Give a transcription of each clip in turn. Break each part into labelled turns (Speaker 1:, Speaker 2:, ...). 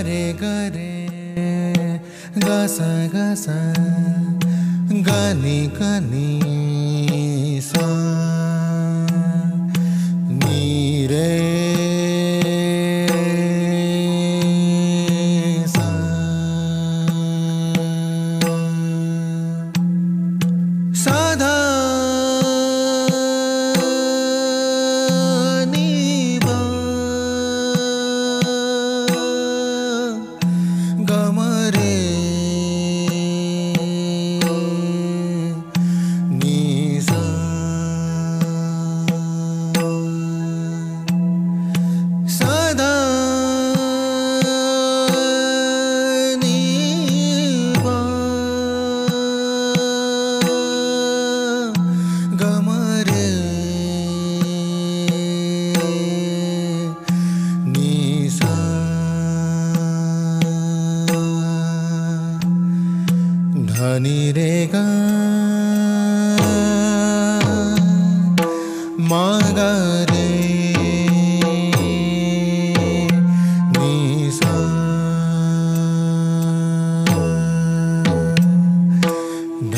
Speaker 1: गरे गरे गस गस। गनि गनि सा। नीरे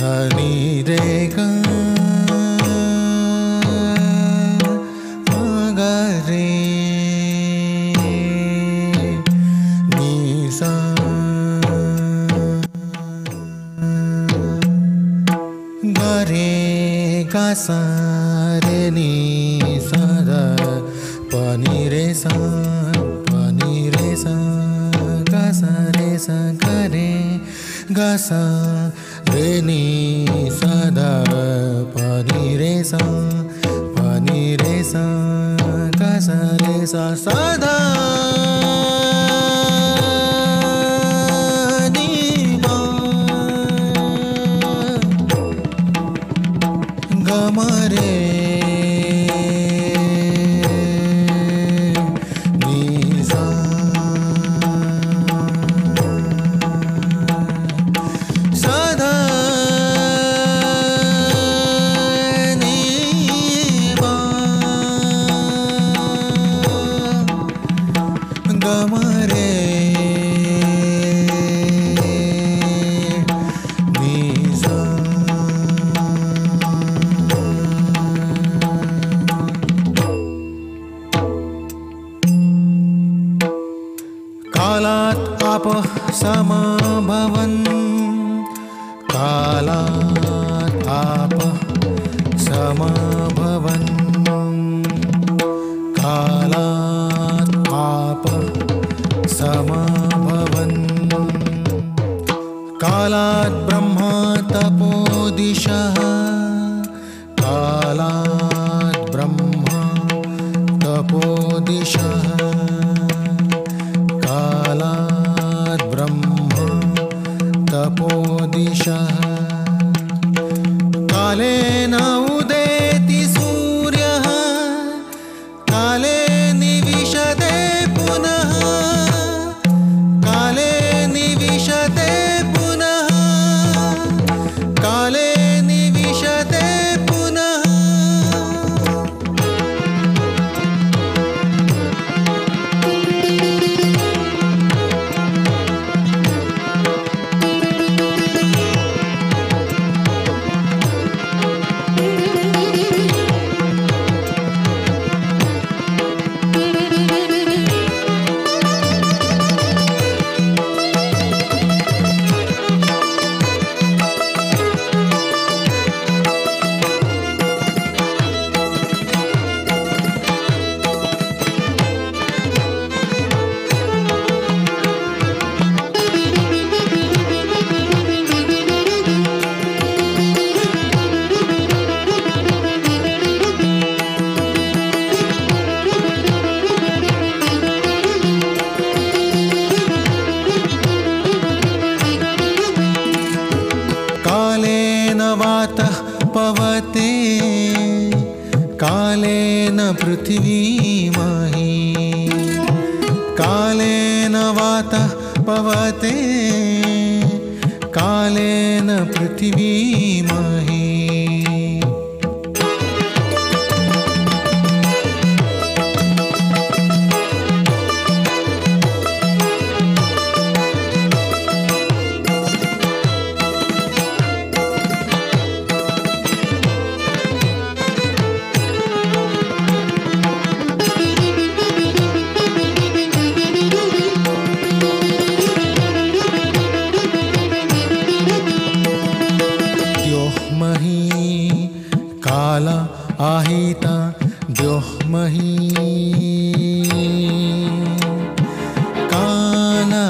Speaker 1: धनी निरे का सारे नि सदा पनि रेस पनि रेस गसा रेस गरे गसा रे नि सदा पनि रेस पनि का गसा स सदा запах сама. पृथिवी मही कालेन वातः पवते कालेन पृथिवी काला आहिता द्योह्मही काना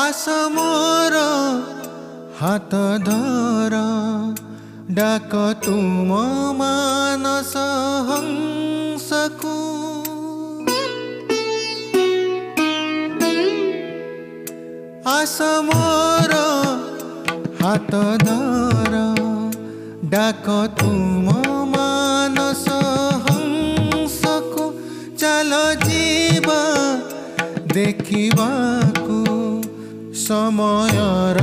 Speaker 1: आसमोर हात धर डाक तुम मानस हंसकू। ଆସ ମୋର ହାତ ଧର ଡାକ ତୁମ ମାନସ ହଂସକୁ ଚାଲ ଯିବା ଦେଖିବାକୁ ସମୟର